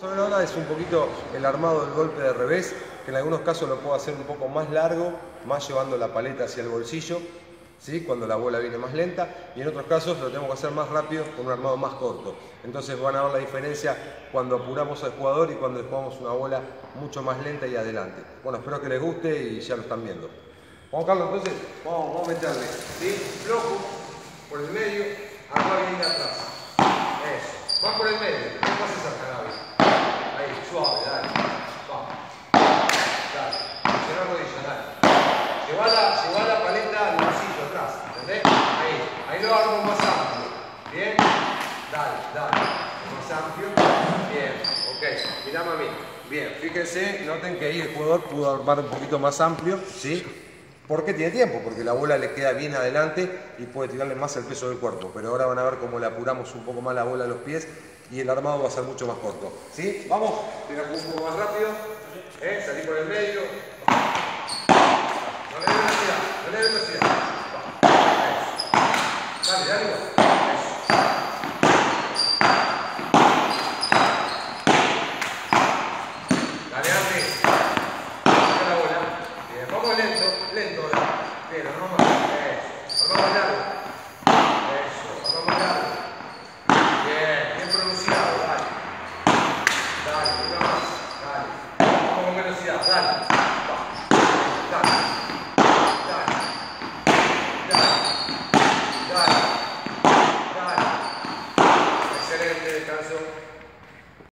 Sobre ahora es un poquito el armado del golpe de revés, que en algunos casos lo puedo hacer un poco más largo, más llevando la paleta hacia el bolsillo, ¿sí? cuando la bola viene más lenta, y en otros casos lo tengo que hacer más rápido con un armado más corto. Entonces van a ver la diferencia cuando apuramos al jugador y cuando jugamos una bola mucho más lenta y adelante. Bueno, espero que les guste y ya lo están viendo. Juan Carlos, entonces vamos, vamos a meterle, ¿sí? Flojo, por el medio, acá viene atrás. Eso, va por el medio, no pases Gaby. Ahí, suave, dale. Vamos. Dale. Presiona rodilla, dale. Lleva la, paleta al bolsillo atrás, ¿entendés? Ahí, ahí lo hago más amplio. Bien, dale, dale. Más amplio. Bien, ok. Mirame a mí. Bien, fíjense, noten que ahí el jugador pudo armar un poquito más amplio, ¿sí? Porque tiene tiempo, porque la bola le queda bien adelante y puede tirarle más el peso del cuerpo. Pero ahora van a ver cómo le apuramos un poco más la bola a los pies y el armado va a ser mucho más corto. ¿Sí? Vamos, tira un poco más rápido. ¿Eh? Salí por el medio. No le dé velocidad, no le dé velocidad. Eso. Dale, dale igual. Dale, bola. Bien, vamos lento, lento ahora. Bien, más. Eso. Vamos largo. Eso, vamos largo. Bien, bien pronunciado, dale. Dale, una más. Dale. Vamos con velocidad, dale. descanso.